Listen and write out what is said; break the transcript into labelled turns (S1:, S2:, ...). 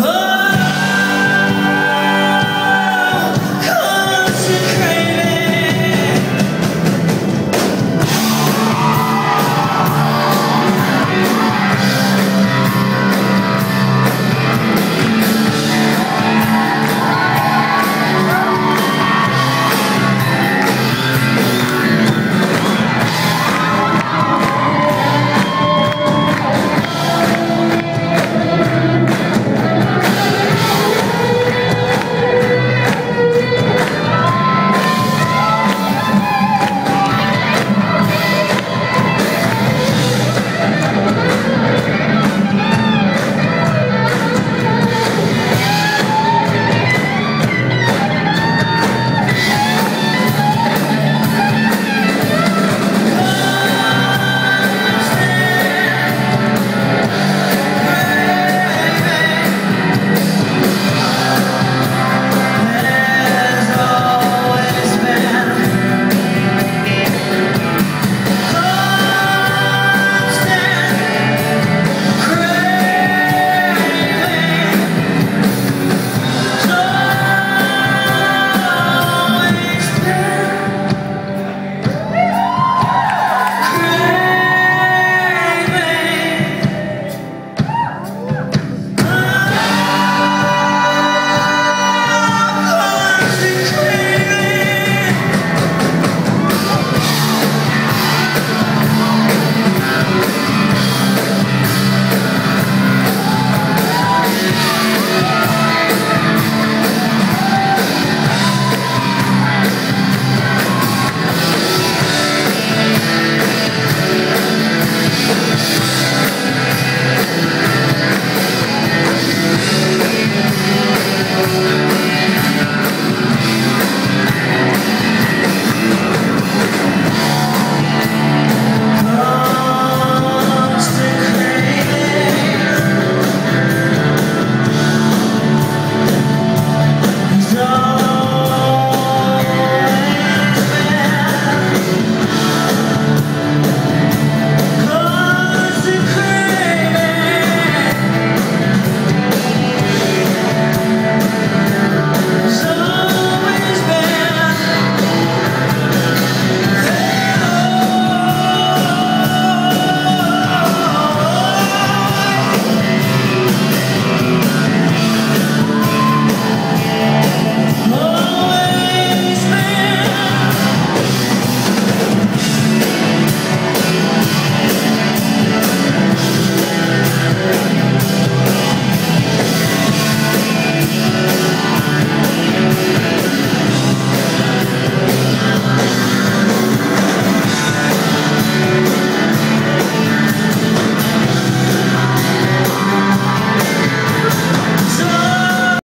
S1: Oh!